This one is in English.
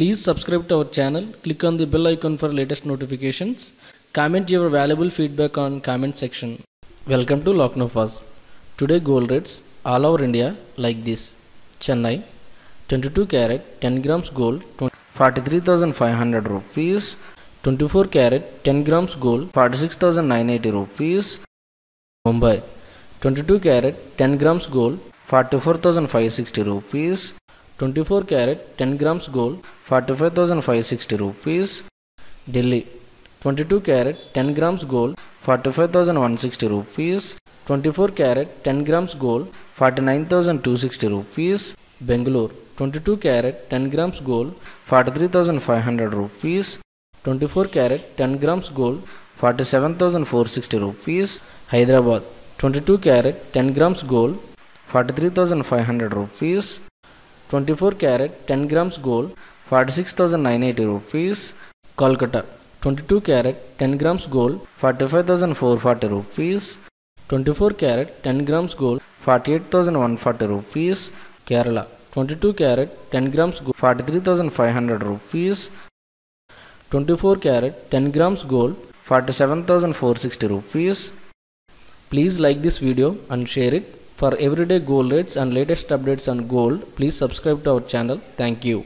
Please subscribe to our channel, click on the bell icon for latest notifications, comment your valuable feedback on comment section. Welcome to Fuzz. Today gold rates all over India like this. Chennai 22 carat 10 grams gold 43,500 rupees 24 carat 10 grams gold 46,980 rupees Mumbai 22 carat 10 grams gold 44,560 rupees 24 carat 10 grams gold 45,560 rupees. Delhi 22 carat 10 grams gold 45,160 rupees. 24 carat 10 grams gold 49,260 rupees. Bangalore 22 carat 10 grams gold 43,500 rupees. 24 carat 10 grams gold 47,460 rupees. Hyderabad 22 carat 10 grams gold 43,500 rupees. 24 carat 10 grams gold 46,980 rupees Kolkata 22 carat 10 grams gold 45,440 rupees 24 carat 10 grams gold 48,140 rupees Kerala 22 carat 10 grams gold 43,500 rupees 24 carat 10 grams gold 47,460 rupees Please like this video and share it. For everyday gold rates and latest updates on gold, please subscribe to our channel. Thank you.